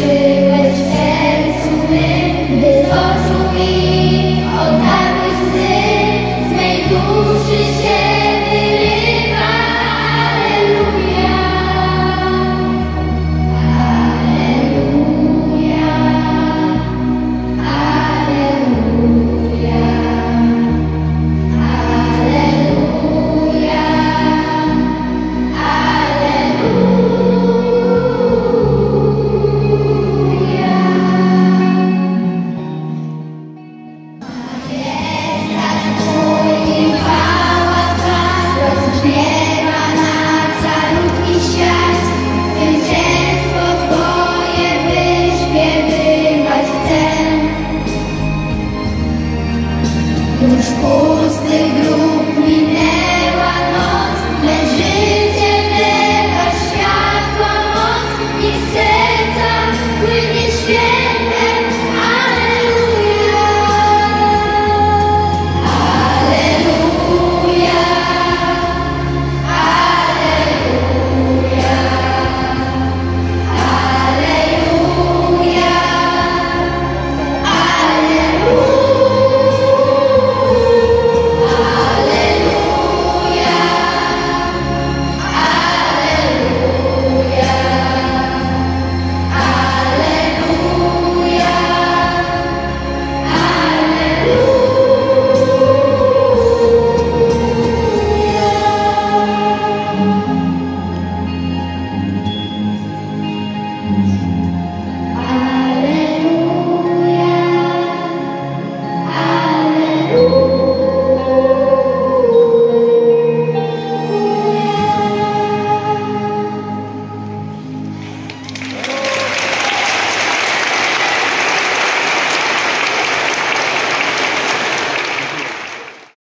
to Yeah.